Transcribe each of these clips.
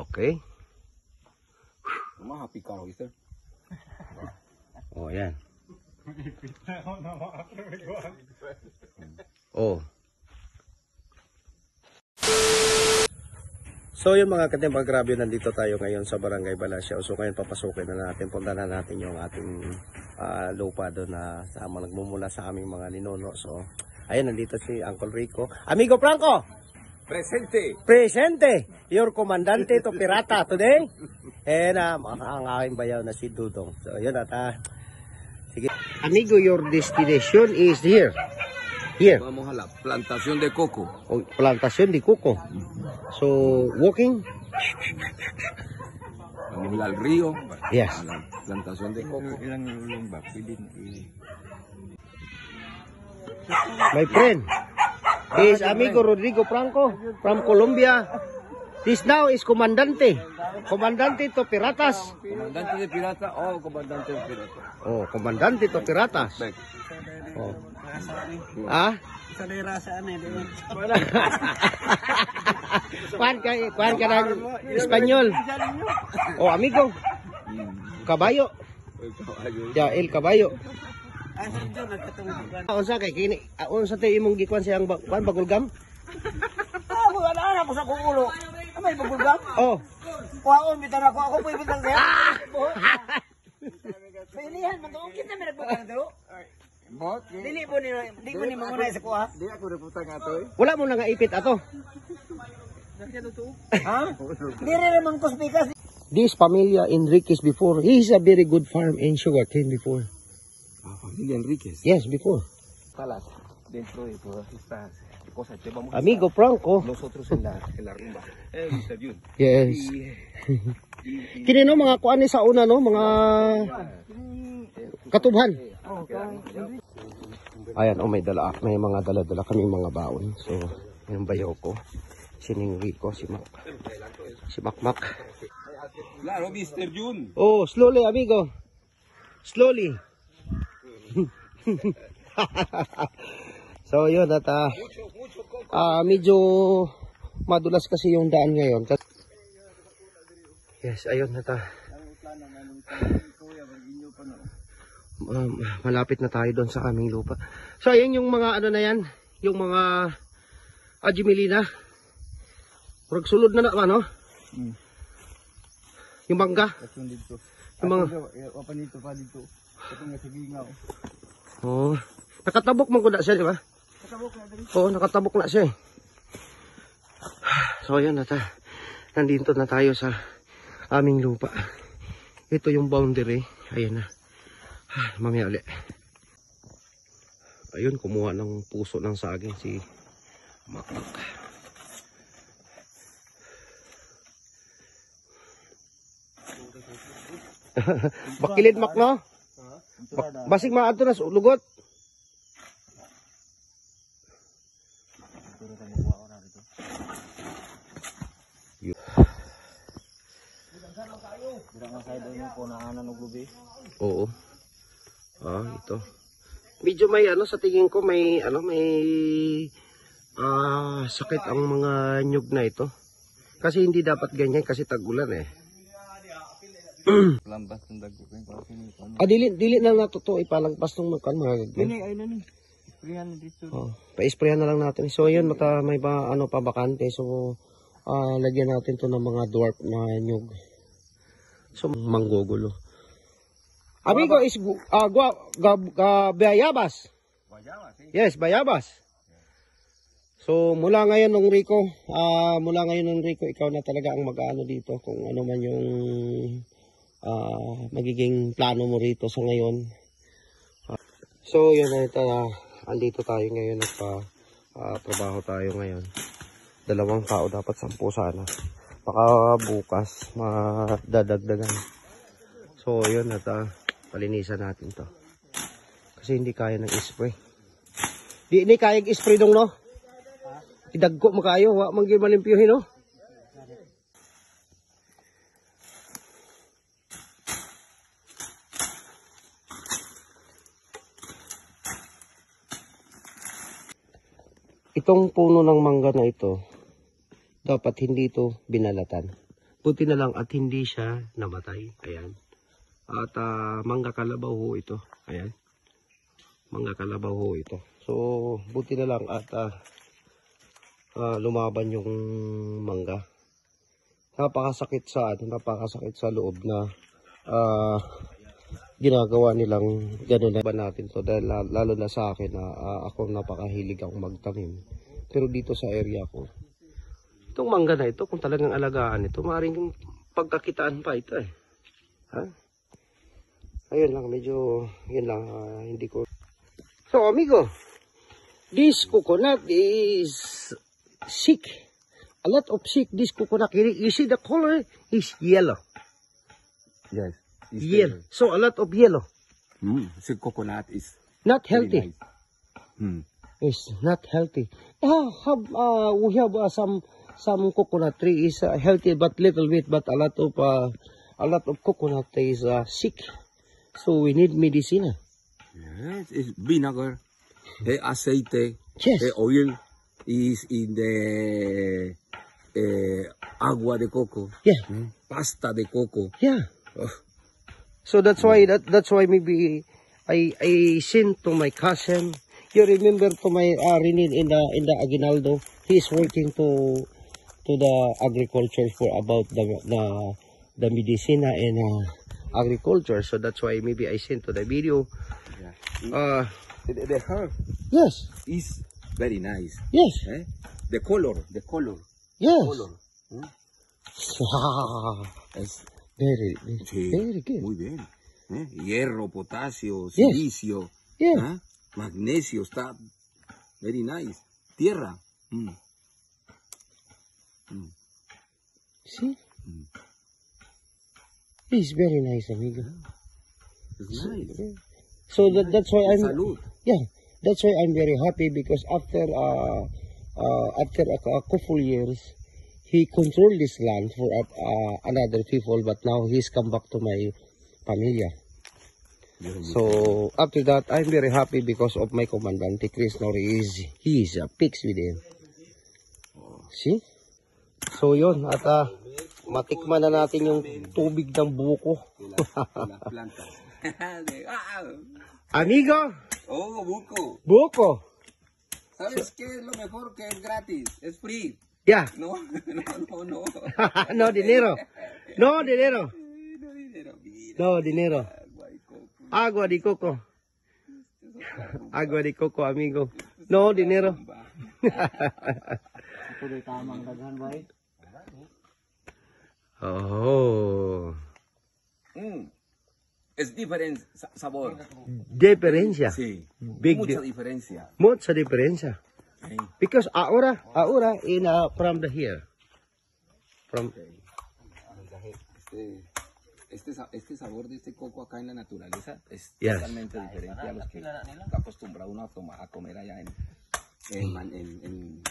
Okay. Mahapi ka, sir. Oh, yan. Oh. So yung mga katimbang grabe, nandito tayo ngayon sa Barangay Balasya. So ngayon papasukin na natin, punta na natin yung ating ah, lupa doon na sama nagmumula sa aming mga ninuno. So ayun, nandito si Uncle Rico. Amigo Franco! Presente! Presente, your comandante to pirata today. And um, ang aking bayaw na si Dudong. So, yun at ah, sige. Amigo, your destination is here. Here. Vamos a la plantación de coco. O, plantación de coco. So, walking? Vamos al río. Yes. A la plantación de coco. My friend. Is amigo Rodrigo Franco from Colombia. This now is comandante. Comandante to piratas. Comandante de pirata o comandante de pirata. Oh, comandante to piratas. Oh. Ah? Sanay rasa ano eh. Kuhan ka, kuhan ka ng Espanyol. Oh, amigo. Kabayo. El caballo. Ya, el kabayo. Ang sardo nagkatungod ka. Aon sa kay kini, aon sa tayo imong gikuan siyang kuhan bagulgam? Ah, wala na ako sa kuulo. Amay bagulgam. Oh. Kuhaon bitan ako ako pwede bitang kaya. Pilihan man to. Kita may nagbukan to. Bot? Dili po ni di mo ni mangunay sa kuha. Di ako reputa nga to eh. Wala mo na nga ipit ato. Ha? Di rin naman kuspikas. This familia Enriquez before, he is a very good farm in sugarcane before. Familia Enríquez. Yes, before. Salas. Dentro de todas estas cosas que vamos Amigo Franco. nosotros en la, en la rumba. Eh, Mr. Jun. Yes. Kini no mga kuan sa una no, mga katubhan. Ayan, oh may dala, may mga dala-dala kami mga baon. So, yung bayaw ko, si Ning Rico, si Mac, si Macmac. Claro, Mr. Jun. Oh, slowly amigo. Slowly. so, yun at ah, ah, medyo madulas kasi yung daan ngayon. Yes, ayun at ah, um, malapit na tayo doon sa aming lupa. So, ayun yung mga ano na yan, yung mga Ajimilina. Purag sulod na na, ano? Hmm. Yung mangga. Katong dito. Yung mga, nito pa dito. Katong nga sigingaw. Oh, nakatabok mo ko na siya, di ba? Katabok na dali. Oo, nakatabok na siya eh. So, ayan na tayo. Nandito na tayo sa aming lupa. Ito yung boundary. Ayan na. Ah, Mamaya ulit. Ayun, kumuha ng puso ng saging si Makmak. Bakilid mak basig na lugot. Mo po na og lubi. Oo. Ah, ito. Medyo may ano sa tingin ko may ano may ah sakit ang mga nyug na ito. Kasi hindi dapat ganyan kasi tag-ulan eh. Lambas ng dago kay ko kini ko. Ah, dili dili na natuto ipalagpas ng mga mga ganyan. Ini ay nani. Priyan dito. Oh, pa-sprayan na lang natin. So ayun, mata may ba ano pa bakante. So ah lagyan natin to ng mga dwarf na nyug. So manggugulo. Amigo is ah gua ga, ga, bayabas. Yes, bayabas. So mula ngayon ng Rico, ah mula ngayon ng Rico, ikaw na talaga ang mag-ano dito kung ano man yung ah magiging plano mo rito sa ngayon. Ah, so yun na ito, ah, andito tayo ngayon nagpa ah, trabaho tayo ngayon. Dalawang tao dapat sampu sana. Baka bukas madadagdagan. So yun at ah, palinisan natin to. Kasi hindi kaya ng spray. Di ni kaya spray dong no? Idagko mo kayo, wa man gyud no? Itong puno ng mangga na ito, dapat hindi ito binalatan. Buti na lang at hindi siya namatay. Ayan. At ah, mangga kalabaw ho ito. Ayan. Mangga kalabaw ho ito. So, buti na lang at ah, ah, lumaban yung mangga. Napakasakit sa ano, napakasakit sa loob na ah, ginagawa nilang gano'n na ba natin to dahil la- lalo na sa akin na ah, ako napakahilig akong magtanim. Pero dito sa area ko, itong mangga na ito, kung talagang alagaan ito, maaaring pagkakitaan pa ito eh. Ha? Ayun lang, medyo, yun lang, ah, hindi ko. So, amigo, this coconut is sick. A lot of sick, this coconut. You see the color is yellow. Yes. It's Yellow. So, a lot of yellow. Mm, the coconut is Not healthy. nice. Mm. It's not healthy. Ah, have, uh, we have uh, some some coconut tree is uh, healthy but little bit, but a lot of uh, a lot of coconut is uh, sick. So we need medicine. Yes, it's vinegar. The aceite, Yes. the oil is in the eh, agua de coco. Yeah, Mm. Pasta de coco. yeah. Oh, So that's why that that's why maybe I I sent to my cousin. You remember to my uh, in the in the Aguinaldo. He's working to to the agriculture for about the the the medicina and uh, agriculture. So that's why maybe I sent to the video. yeah. Uh The, the herb yes, is very nice. yes, Eh? The color, the color, yes. color. Mm. Es, very sí, very good. Muy bien. Eh, Hierro, potasio, Yes. silicio, Yeah. ¿ah? magnesio, está very nice. Tierra. Mm. Mm. See, Mm. it's very nice, amigo. It's nice. So that that's why I'm Salud. Yeah, that's why I'm very happy because after uh, uh, after a, a couple years, he controlled this land for uh, uh, another people, but now he's come back to my familia. So after that, I'm very happy because of my commandante Chris Nori is he is a fix with him. See? So yun, at uh, matikman na natin yung tubig ng buko. Amigo, oh, buco. buko. ¿Sabes qué es lo mejor que es gratis? Es free. Yeah. No, no, no, no. no dinero. No dinero. No dinero, mira. No dinero. Agua y coco. Agua de coco. Agua de coco, amigo. No dinero. oh. Mm. Es diferente sa- sabor. Diferencia. Sí. Big Mucha di- diferencia. Mucha diferencia. Because ahora, ahora in uh, from the here. From Este, este, este sabor de este coco acá en la naturaleza es Yes. totalmente diferente a los que está acostumbrado uno a, toma- a comer allá en, en, Man- en- en-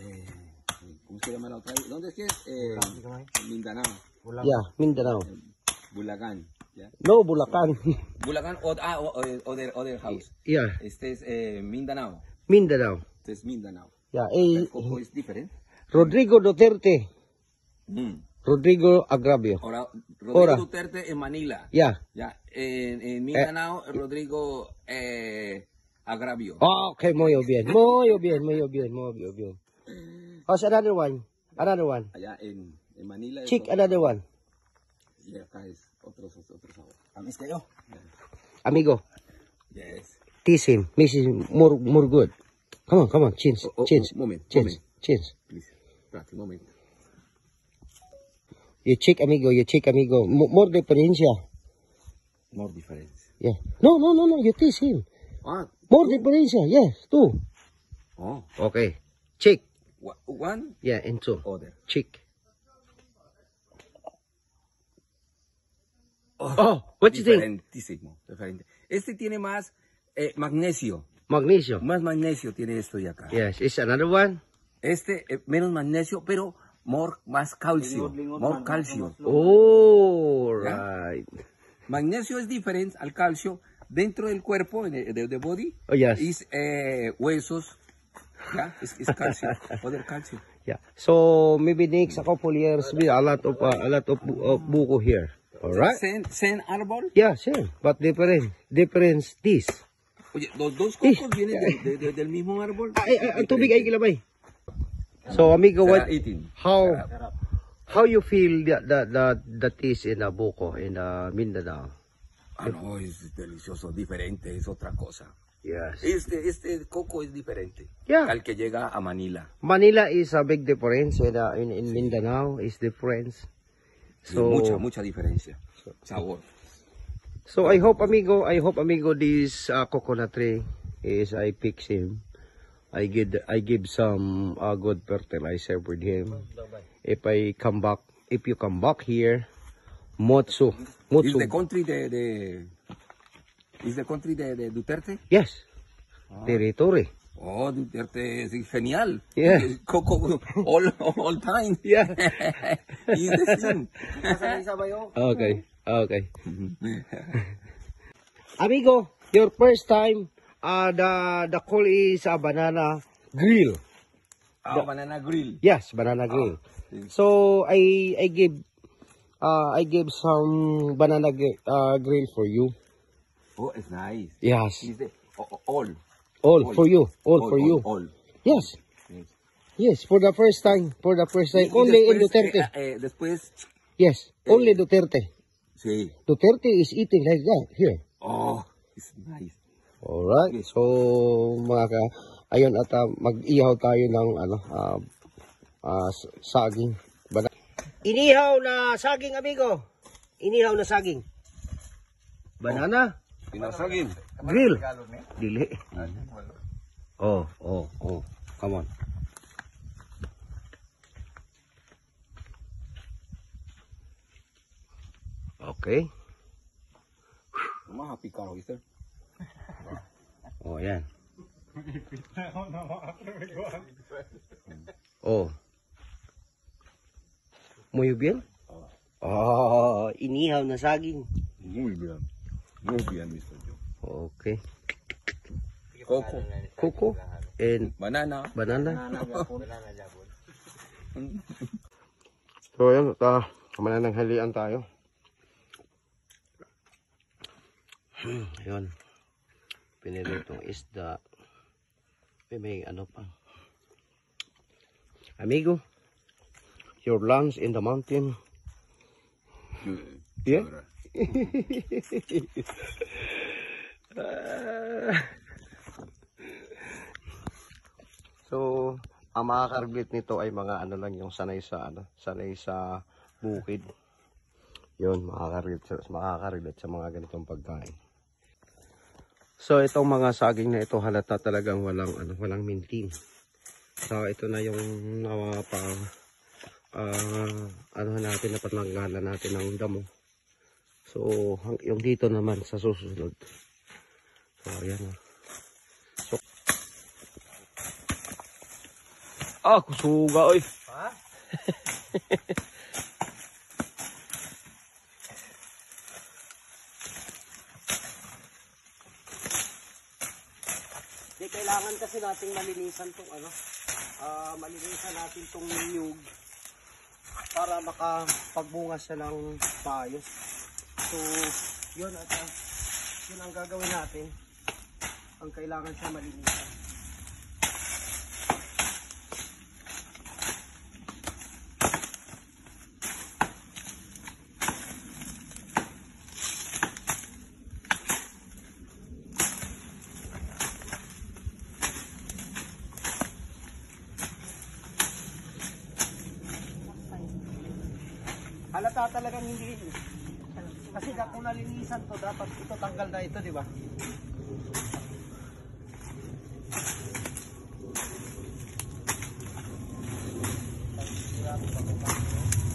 eh, ¿cómo se llama la otra? ¿Dónde es que es? Eh, Mindanao, yeah, Mindanao. Bulagán. ¿ya? No Bulacan. Bulagán, o, ah, o- o- other, other house. yeah, Este es eh, Mindanao. Mindanao. Este es Mindanao. Yeah, eh, coco es diferente. Rodrigo Duterte. Mm. Rodrigo Agravio. Ahora, Rodrigo Ahora. Duterte en Manila. Yeah. Ya, en, en Mindanao, Rodrigo eh, Agravio. Oh, okay, muy bien. Muy bien, muy bien, muy bien. How's another one? Another one. Allá en, en Manila. Chick, otro- another one. Y acá es otro, otro, otro sabor. ¿A mí es que yo? Amigo, Yes. Tease him. Makes him more, more good. Come on, come on, chins, Oh, oh, chins, oh, moment, chins, moment. chins. Please. Espérate un momento. You chick, amigo, you chick, amigo. M- more differencia. More difference. Yeah. No, no, no, no, you tease him. Ah, More differencia, yes, two. oh. Okay. Chick. Wa- One, Yeah, and two. other. Chick. Oh, what you think? Diferentísimo. Diferente. Este tiene más eh, magnesio. Magnesio. Más magnesio tiene esto de acá. Yes, it's another one. Este eh, menos magnesio, pero more, más calcio. More calcio. Oh, right. Magnesio es diferente al calcio dentro del cuerpo, en el- de, de body, Oh, yes. es eh, huesos, Yeah, it's, it's calcium. Other calcium. Yeah. So maybe next a couple years, we a lot of uh, a lot of, of buko here. All right. Same, same árbol. Yeah, same, but different. Difference this. Oye, los dos cocos vienen de- de- de- del mismo árbol. Ay, ay, ang tubig ay kilabay. So amigo, what? How how you feel that that that that is in a buko in uh, Mindanao? Ah, no, es delicioso, diferente, es otra cosa. Yes. Este, este coco es diferente Yeah. al que llega a Manila. Manila is a big difference in uh, in, in Mindanao is difference. Sí, So mucha, mucha diferencia. Sabor. So I hope amigo, I hope amigo this uh, coconut tree is I fix him. I give I give some uh, good fertilizer with him. If I come back, if you come back here, Motsu, Motsu. Is the country de, de is the country de, de Duterte? Yes. Territory. Oh, Duterte es genial. Yeah. Coco all, all time. Yeah. He's the same. Okay. Okay. Amigo, your first time, uh, the the call is a banana grill. Ah, banana grill. Yes, banana grill. So I I give uh, I give some banana gri- uh, grill for you. Oh, it's nice. Yes, Is the oh, oh, all. all for you, all for you. All. Yes, Yes. yes, for the first time, for the first time. Only in Después, Duterte. eh, eh, después, Yes, only Duterte. Sí. Duterte is eating like that here. Oh, it's nice. Alright, so mga ka, ayun at ah, mag-ihaw tayo ng ano, ah, s- saging. Bana- Inihaw na saging, amigo. Inihaw na saging. Banana, Pinasagin. grill. Dili. Oh, oh, oh. Come on. Okay. Mahapi ka, sir. Oh, yan. Oh. Muy bien? Oh, inihaw na saging. Muy bien. Muy bien, Mr. Joe. Okay. Coco. Coco and Banana. banana. so, ayan. Uh, manananghalian tayo. Hmm, Ayun. Pinili itong isda. May, may ano pa. Amigo, your lunch in the mountain. Yeah? So, ang makakarglit nito ay mga ano lang yung sanay sa ano, sanay sa bukid. Yun, makakarglit sa, makakarglit sa mga ganitong pagkain. So, itong mga saging na ito halata talagang walang ano, walang mintin. So, ito na yung nawapa ah ano natin na patanggalan natin ng damo. So, hang, yung dito naman sa susunod. So, ayan o. Ah, kusuga oy. Ha? Di kailangan kasi nating malinisan tong ano, ah malinisan natin tong niyog para makapagbunga siya ng paayos. So, yun at ah, yun ang gagawin natin. Ang kailangan siya malinisan. Halata talagang hindi. Kasi kung nalinisan to, dapat ito tanggal na ito, di ba?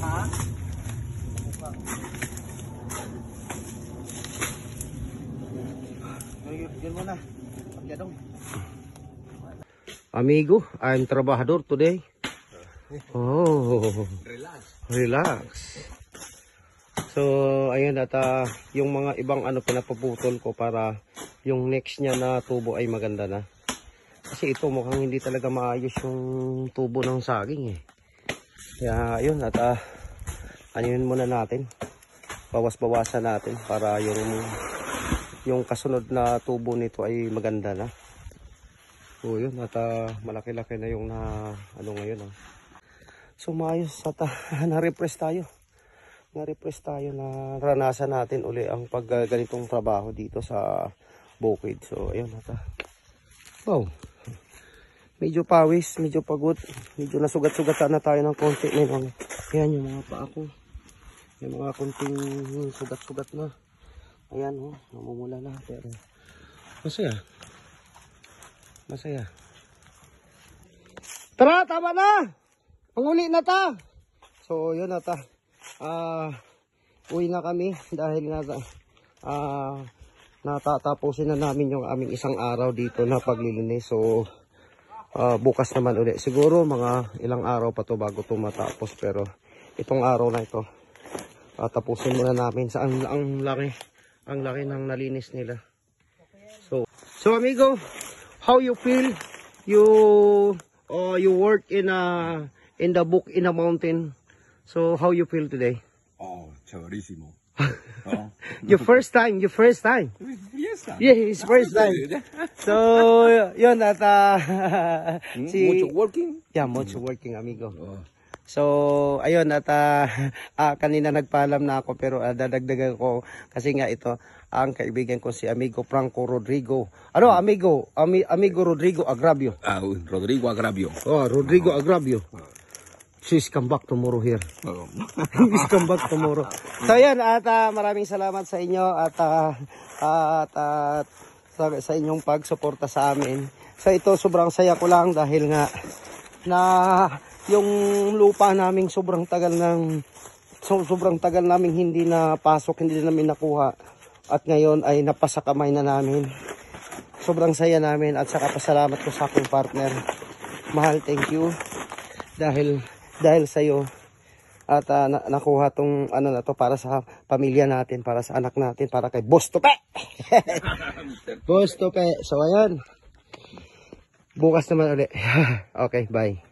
Ha? Yun mo na. Pagyanong. Amigo, I'm trabajador today. Oh. Relax. Relax. So, ayun at ah, yung mga ibang ano pinapuputol ko para yung next niya na tubo ay maganda na. Kasi ito mukhang hindi talaga maayos yung tubo ng saging eh. Kaya ayun at uh, anuin muna natin. Bawas-bawasan natin para yung yung kasunod na tubo nito ay maganda na. So yun at ah, malaki-laki na yung na ano ngayon ah. So maayos at ah, na-repress tayo. Na-repress tayo na ranasan natin uli ang pag ah, ganitong trabaho dito sa bukid. So ayun at ah, wow. Medyo pawis, medyo pagod, medyo nasugat-sugatan na tayo ng konti ngayon. Ayan yung mga paa ko. May mga konting sugat-sugat na. Ayan oh, namumula na pero masaya. Masaya. Tara, tama na! Panguli na ta! So, yun na ta. Ah, uwi na kami dahil nga ah natatapusin na namin yung aming isang araw dito na paglilinis. So, ah, bukas naman ulit. Siguro mga ilang araw pa to bago to matapos. Pero itong araw na ito, ah, tapusin muna namin. Sa ang, ang laki, ang laki ng nalinis nila. So, so amigo, how you feel? You uh, you work in a in the book in a mountain. So how you feel today? Oh, chéverísimo. oh. Your first time, your first time. Yes, ah. Yeah, his first time. So, yun at uh, si Mucho working. Yeah, much working amigo. Oh. So, ayun at ah, ah, kanina nagpaalam na ako pero ah, dadagdagan ko kasi nga ito ang kaibigan ko si amigo Franco Rodrigo. Ano, amigo? Ami, amigo Rodrigo Agravio. Ah, Rodrigo Agravio. Oh, Rodrigo Agravio. She's come back tomorrow here. Please come back tomorrow. So yan, at ah, maraming salamat sa inyo at, ah, at, at sa, sa inyong pagsuporta sa amin. So ito, sobrang saya ko lang dahil nga na yung lupa naming sobrang tagal ng so, sobrang tagal naming hindi na pasok, hindi namin nakuha. At ngayon ay napasa kamay na namin. Sobrang saya namin at saka pasalamat ko sa aking partner. Mahal, thank you. Dahil dahil sa iyo at ah, na- nakuha tong ano na to para sa pamilya natin, para sa anak natin, para kay Boss Tope. Boss Tope. So ayan. Bukas naman ulit. okay, bye.